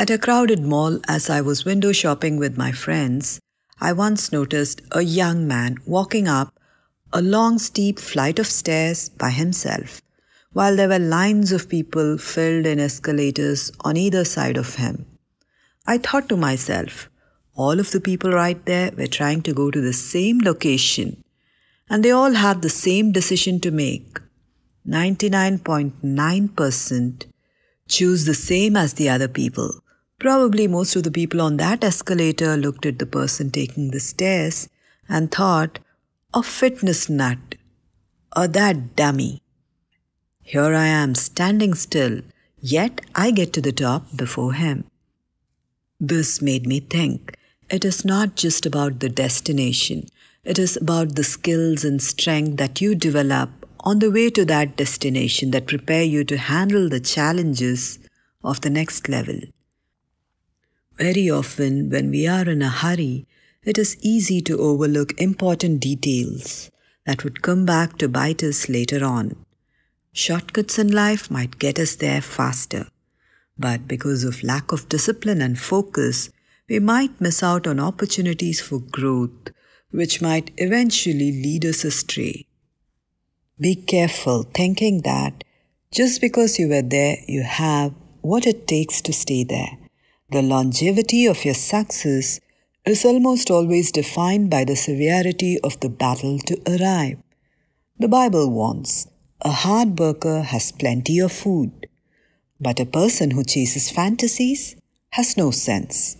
At a crowded mall, as I was window shopping with my friends, I once noticed a young man walking up a long, steep flight of stairs by himself, while there were lines of people filled in escalators on either side of him. I thought to myself, all of the people right there were trying to go to the same location, and they all had the same decision to make. 99.9% choose the same as the other people Probably most of the people on that escalator looked at the person taking the stairs and thought, a fitness nut, or that dummy. Here I am standing still, yet I get to the top before him. This made me think it is not just about the destination, it is about the skills and strength that you develop on the way to that destination that prepare you to handle the challenges of the next level. Very often, when we are in a hurry, it is easy to overlook important details that would come back to bite us later on. Shortcuts in life might get us there faster, but because of lack of discipline and focus, we might miss out on opportunities for growth, which might eventually lead us astray. Be careful thinking that just because you were there, you have what it takes to stay there. The longevity of your success is almost always defined by the severity of the battle to arrive. The Bible warns a hard worker has plenty of food, but a person who chases fantasies has no sense.